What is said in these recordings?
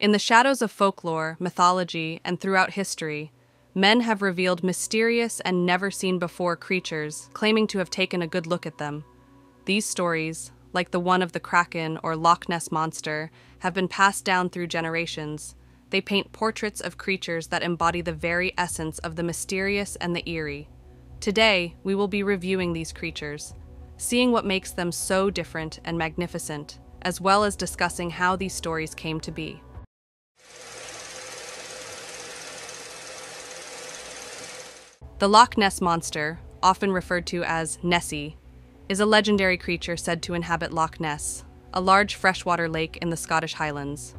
In the shadows of folklore, mythology, and throughout history, men have revealed mysterious and never seen before creatures, claiming to have taken a good look at them. These stories, like the one of the Kraken or Loch Ness Monster, have been passed down through generations. They paint portraits of creatures that embody the very essence of the mysterious and the eerie. Today, we will be reviewing these creatures, seeing what makes them so different and magnificent, as well as discussing how these stories came to be. The Loch Ness Monster, often referred to as Nessie, is a legendary creature said to inhabit Loch Ness, a large freshwater lake in the Scottish Highlands.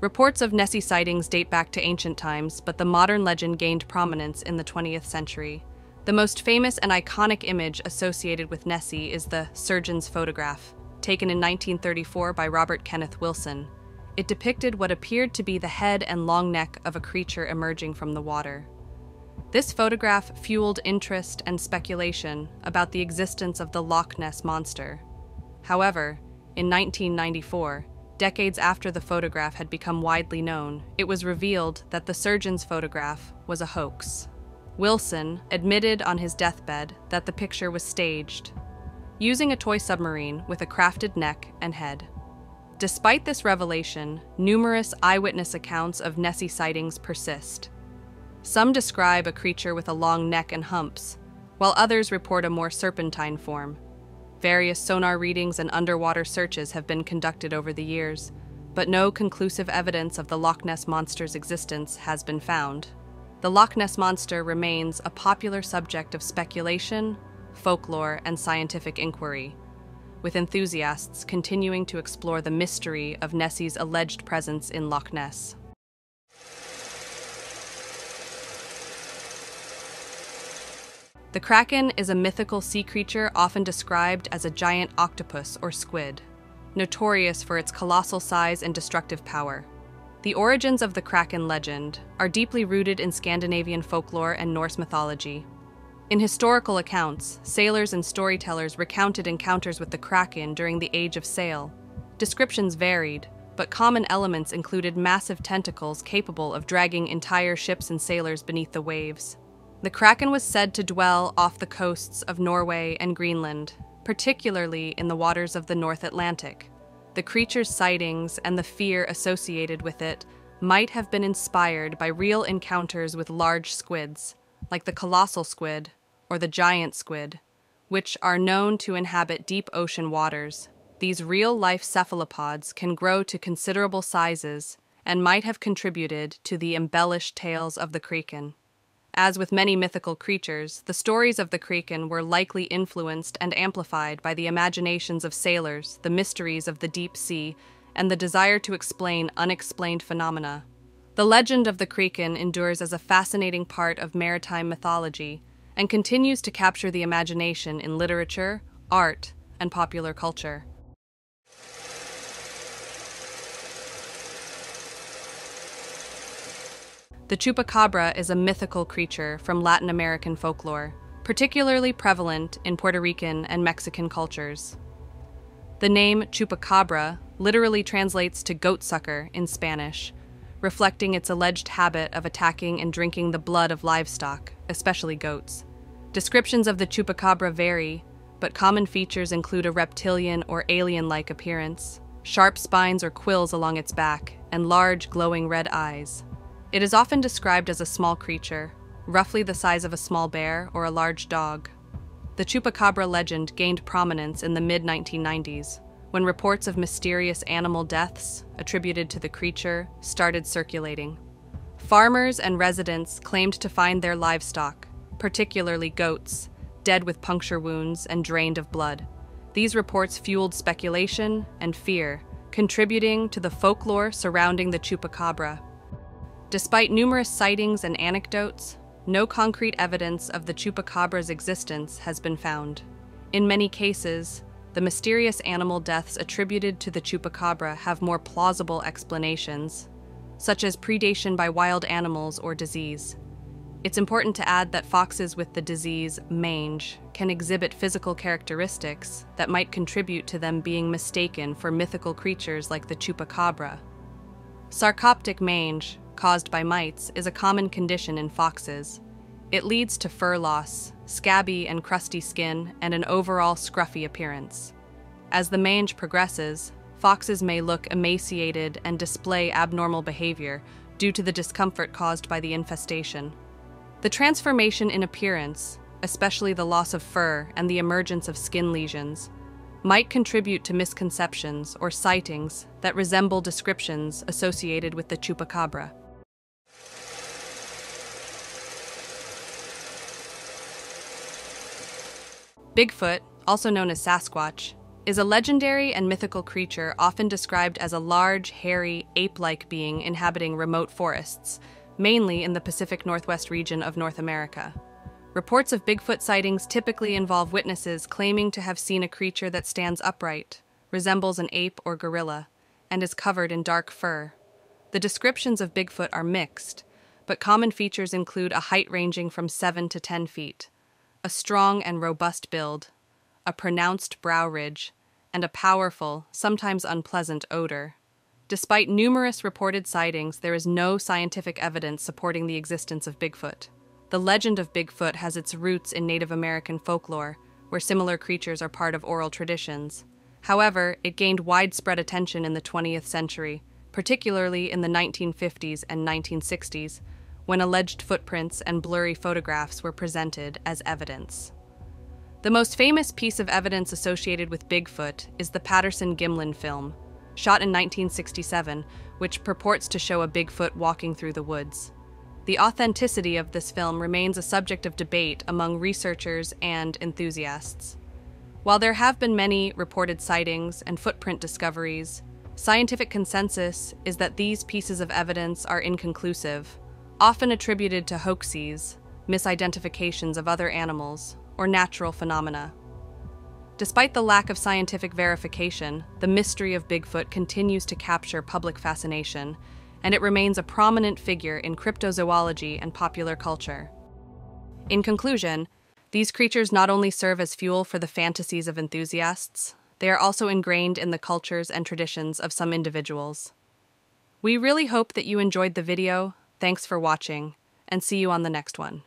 Reports of Nessie sightings date back to ancient times, but the modern legend gained prominence in the 20th century. The most famous and iconic image associated with Nessie is the surgeon's photograph, taken in 1934 by Robert Kenneth Wilson. It depicted what appeared to be the head and long neck of a creature emerging from the water. This photograph fueled interest and speculation about the existence of the Loch Ness Monster. However, in 1994, decades after the photograph had become widely known, it was revealed that the surgeon's photograph was a hoax. Wilson admitted on his deathbed that the picture was staged, using a toy submarine with a crafted neck and head. Despite this revelation, numerous eyewitness accounts of Nessie sightings persist. Some describe a creature with a long neck and humps, while others report a more serpentine form. Various sonar readings and underwater searches have been conducted over the years, but no conclusive evidence of the Loch Ness Monster's existence has been found. The Loch Ness Monster remains a popular subject of speculation, folklore, and scientific inquiry, with enthusiasts continuing to explore the mystery of Nessie's alleged presence in Loch Ness. The kraken is a mythical sea creature often described as a giant octopus or squid, notorious for its colossal size and destructive power. The origins of the Kraken legend are deeply rooted in Scandinavian folklore and Norse mythology. In historical accounts, sailors and storytellers recounted encounters with the Kraken during the Age of Sail. Descriptions varied, but common elements included massive tentacles capable of dragging entire ships and sailors beneath the waves. The Kraken was said to dwell off the coasts of Norway and Greenland, particularly in the waters of the North Atlantic. The creature's sightings and the fear associated with it might have been inspired by real encounters with large squids, like the colossal squid or the giant squid, which are known to inhabit deep ocean waters. These real life cephalopods can grow to considerable sizes and might have contributed to the embellished tales of the Kraken. As with many mythical creatures, the stories of the Kraken were likely influenced and amplified by the imaginations of sailors, the mysteries of the deep sea, and the desire to explain unexplained phenomena. The legend of the Kraken endures as a fascinating part of maritime mythology and continues to capture the imagination in literature, art, and popular culture. The chupacabra is a mythical creature from Latin American folklore, particularly prevalent in Puerto Rican and Mexican cultures. The name chupacabra literally translates to goatsucker in Spanish, reflecting its alleged habit of attacking and drinking the blood of livestock, especially goats. Descriptions of the chupacabra vary, but common features include a reptilian or alien like appearance, sharp spines or quills along its back, and large glowing red eyes. It is often described as a small creature, roughly the size of a small bear or a large dog. The chupacabra legend gained prominence in the mid 1990s when reports of mysterious animal deaths attributed to the creature started circulating. Farmers and residents claimed to find their livestock, particularly goats, dead with puncture wounds and drained of blood. These reports fueled speculation and fear, contributing to the folklore surrounding the chupacabra. Despite numerous sightings and anecdotes, no concrete evidence of the chupacabra's existence has been found. In many cases, the mysterious animal deaths attributed to the chupacabra have more plausible explanations, such as predation by wild animals or disease. It's important to add that foxes with the disease mange can exhibit physical characteristics that might contribute to them being mistaken for mythical creatures like the chupacabra. Sarcoptic mange, caused by mites, is a common condition in foxes. It leads to fur loss, scabby and crusty skin, and an overall scruffy appearance. As the mange progresses, foxes may look emaciated and display abnormal behavior due to the discomfort caused by the infestation. The transformation in appearance, especially the loss of fur and the emergence of skin lesions, might contribute to misconceptions or sightings that resemble descriptions associated with the chupacabra. Bigfoot, also known as Sasquatch, is a legendary and mythical creature often described as a large, hairy, ape like being inhabiting remote forests, mainly in the Pacific Northwest region of North America. Reports of Bigfoot sightings typically involve witnesses claiming to have seen a creature that stands upright, resembles an ape or gorilla, and is covered in dark fur. The descriptions of Bigfoot are mixed, but common features include a height ranging from 7 to 10 feet, a strong and robust build, a pronounced brow ridge, and a powerful, sometimes unpleasant odor. Despite numerous reported sightings, there is no scientific evidence supporting the existence of Bigfoot. The legend of Bigfoot has its roots in Native American folklore, where similar creatures are part of oral traditions. However, it gained widespread attention in the 20th century, particularly in the 1950s and 1960s, when alleged footprints and blurry photographs were presented as evidence. The most famous piece of evidence associated with Bigfoot is the Patterson Gimlin film, shot in 1967, which purports to show a Bigfoot walking through the woods. The authenticity of this film remains a subject of debate among researchers and enthusiasts. While there have been many reported sightings and footprint discoveries, scientific consensus is that these pieces of evidence are inconclusive, often attributed to hoaxes, misidentifications of other animals, or natural phenomena. Despite the lack of scientific verification, the mystery of Bigfoot continues to capture public fascination, and it remains a prominent figure in cryptozoology and popular culture. In conclusion, these creatures not only serve as fuel for the fantasies of enthusiasts, they are also ingrained in the cultures and traditions of some individuals. We really hope that you enjoyed the video. Thanks for watching, and see you on the next one.